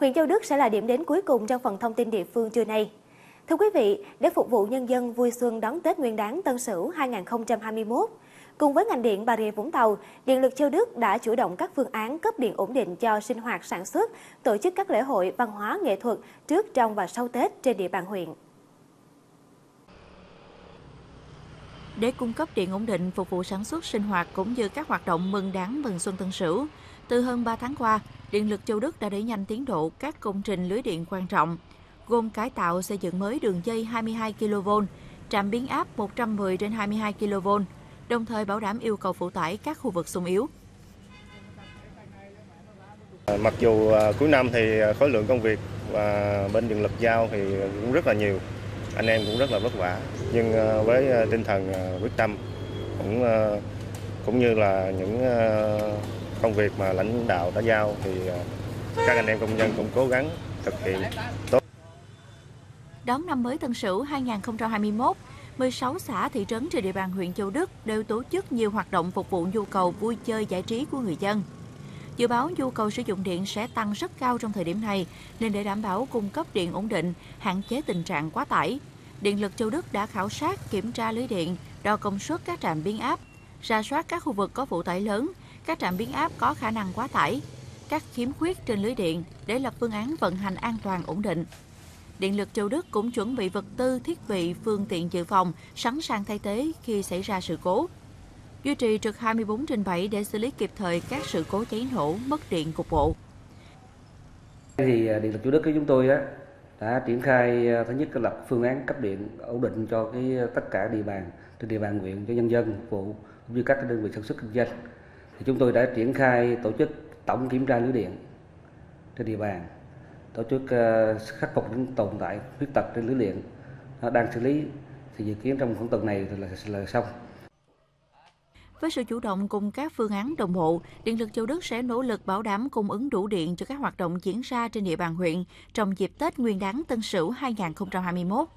huyện Châu Đức sẽ là điểm đến cuối cùng trong phần thông tin địa phương trưa nay. Thưa quý vị, để phục vụ nhân dân vui xuân đón Tết Nguyên đán Tân Sửu 2021, cùng với ngành điện Bà Rịa Vũng Tàu, Điện lực Châu Đức đã chủ động các phương án cấp điện ổn định cho sinh hoạt sản xuất, tổ chức các lễ hội văn hóa nghệ thuật trước, trong và sau Tết trên địa bàn huyện. Để cung cấp điện ổn định phục vụ sản xuất sinh hoạt cũng như các hoạt động mừng đáng mừng xuân Tân Sửu, từ hơn 3 tháng qua, Điện lực Châu Đức đã đẩy nhanh tiến độ các công trình lưới điện quan trọng, gồm cải tạo xây dựng mới đường dây 22 kV, trạm biến áp 110 trên 22 kV, đồng thời bảo đảm yêu cầu phụ tải các khu vực sung yếu. Mặc dù à, cuối năm thì à, khối lượng công việc và bên điện lực giao thì cũng rất là nhiều, anh em cũng rất là vất vả, nhưng à, với tinh thần quyết tâm cũng cũng như là những công việc mà lãnh đạo đã giao thì à, các anh em công nhân cũng cố gắng thực hiện tốt. Đón năm mới Tân Sửu 2021, 16 xã thị trấn trên địa bàn huyện Châu Đức đều tổ chức nhiều hoạt động phục vụ nhu cầu vui chơi giải trí của người dân. Dự báo nhu cầu sử dụng điện sẽ tăng rất cao trong thời điểm này, nên để đảm bảo cung cấp điện ổn định, hạn chế tình trạng quá tải, Điện lực Châu Đức đã khảo sát, kiểm tra lưới điện, đo công suất các trạm biến áp, ra soát các khu vực có phụ tải lớn, các trạm biến áp có khả năng quá tải, các khiếm khuyết trên lưới điện để lập phương án vận hành an toàn ổn định. Điện lực Châu Đức cũng chuẩn bị vật tư, thiết bị, phương tiện dự phòng sẵn sàng thay thế khi xảy ra sự cố. Duy trì trực 24 trên 7 để xử lý kịp thời các sự cố cháy nổ, mất điện cục bộ. Thì à, Điện lực Châu Đức của chúng tôi á, đã triển khai à, thứ nhất là lập phương án cấp điện ổn định cho cái à, tất cả địa bàn trên địa bàn huyện cho nhân dân phục vụ cũng như các đơn vị sản xuất kinh doanh. Thì chúng tôi đã triển khai tổ chức tổng kiểm tra lưới điện trên địa bàn tổ chức ờ, khắc phục những tồn tại khuyết tật trên lưới điện đang xử lý thì dự kiến trong khoảng tuần này là, là xong. Với sự chủ động cùng các phương án đồng bộ, Điện lực Châu Đức sẽ nỗ lực bảo đảm cung ứng đủ điện cho các hoạt động diễn ra trên địa bàn huyện trong dịp Tết Nguyên đán Tân Sửu 2021.